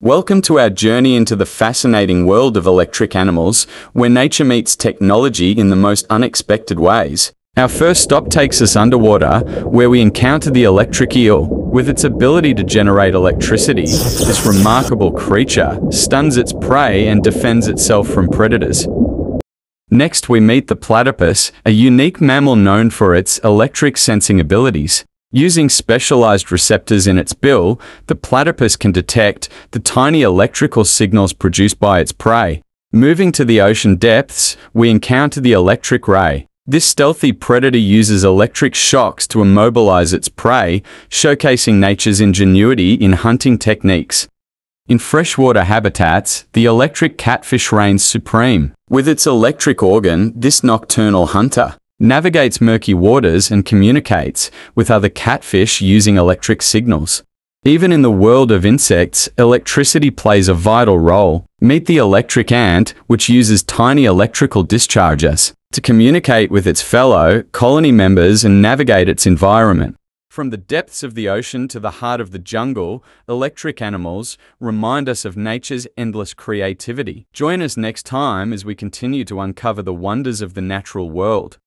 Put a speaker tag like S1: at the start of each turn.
S1: Welcome to our journey into the fascinating world of electric animals, where nature meets technology in the most unexpected ways. Our first stop takes us underwater, where we encounter the electric eel. With its ability to generate electricity, this remarkable creature stuns its prey and defends itself from predators. Next, we meet the platypus, a unique mammal known for its electric sensing abilities. Using specialized receptors in its bill, the platypus can detect the tiny electrical signals produced by its prey. Moving to the ocean depths, we encounter the electric ray. This stealthy predator uses electric shocks to immobilize its prey, showcasing nature's ingenuity in hunting techniques. In freshwater habitats, the electric catfish reigns supreme. With its electric organ, this nocturnal hunter navigates murky waters and communicates with other catfish using electric signals. Even in the world of insects, electricity plays a vital role. Meet the electric ant, which uses tiny electrical discharges to communicate with its fellow colony members and navigate its environment. From the depths of the ocean to the heart of the jungle, electric animals remind us of nature's endless creativity. Join us next time as we continue to uncover the wonders of the natural world.